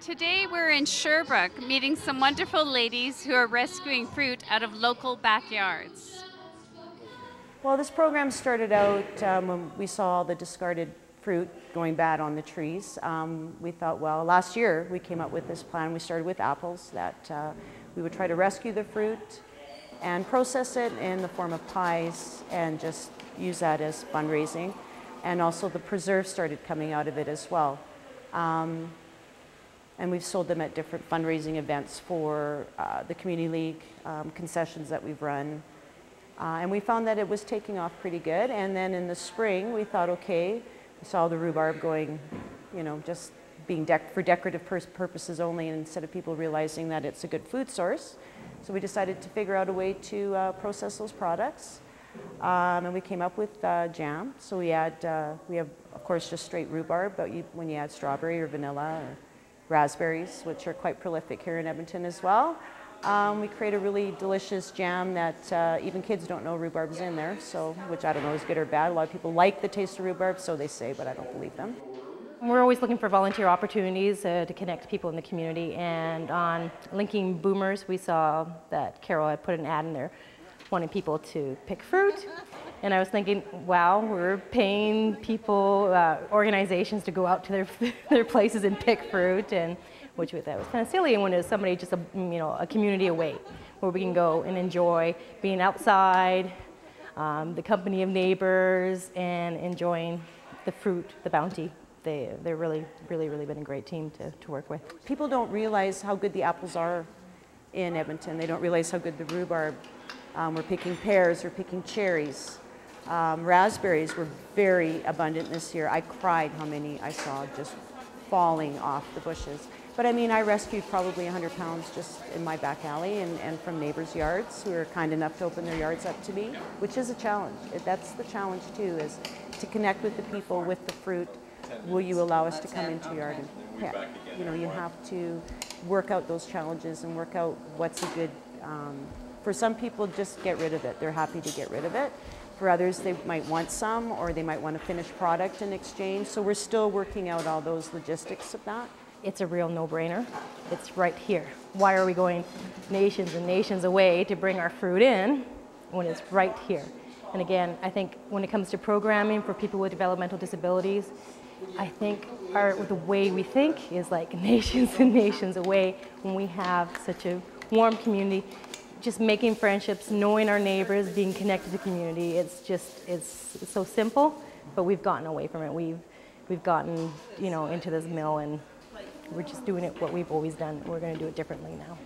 Today we're in Sherbrooke meeting some wonderful ladies who are rescuing fruit out of local backyards. Well, this program started out um, when we saw the discarded fruit going bad on the trees. Um, we thought, well, last year we came up with this plan. We started with apples that uh, we would try to rescue the fruit and process it in the form of pies and just use that as fundraising. And also the preserves started coming out of it as well. Um, and we've sold them at different fundraising events for uh, the Community League um, concessions that we've run. Uh, and we found that it was taking off pretty good. And then in the spring, we thought, okay, we saw the rhubarb going, you know, just being for decorative purposes only instead of people realizing that it's a good food source. So we decided to figure out a way to uh, process those products. Um, and we came up with uh, jam. So we add, uh, we have, of course, just straight rhubarb, but you, when you add strawberry or vanilla or raspberries, which are quite prolific here in Edmonton as well. Um, we create a really delicious jam that uh, even kids don't know rhubarb's in there, so which I don't know is good or bad. A lot of people like the taste of rhubarb, so they say, but I don't believe them. We're always looking for volunteer opportunities uh, to connect people in the community, and on Linking Boomers, we saw that Carol had put an ad in there wanting people to pick fruit. And I was thinking, wow, we're paying people, uh, organizations to go out to their, their places and pick fruit, and which that was kind of silly. And when it's somebody just a, you know, a community away where we can go and enjoy being outside, um, the company of neighbors, and enjoying the fruit, the bounty. They, they're really, really, really been a great team to, to work with. People don't realize how good the apples are in Edmonton. They don't realize how good the rhubarb um, we're picking pears, we're picking cherries. Um, raspberries were very abundant this year. I cried how many I saw just falling off the bushes. But I mean, I rescued probably 100 pounds just in my back alley and, and from neighbors' yards who are kind enough to open their yards up to me, which is a challenge. That's the challenge too, is to connect with the people with the fruit. Will you allow us to come into your yard and? You know, you have to work out those challenges and work out what's a good um, for some people, just get rid of it. They're happy to get rid of it. For others, they might want some or they might want a finished product in exchange. So we're still working out all those logistics of that. It's a real no-brainer. It's right here. Why are we going nations and nations away to bring our fruit in when it's right here? And again, I think when it comes to programming for people with developmental disabilities, I think our, the way we think is like nations and nations away when we have such a warm community just making friendships, knowing our neighbors, being connected to community. It's just, it's, it's so simple, but we've gotten away from it. We've, we've gotten, you know, into this mill and we're just doing it what we've always done. We're going to do it differently now.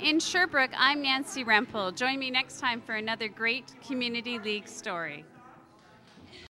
In Sherbrooke, I'm Nancy Rempel. Join me next time for another great Community League story.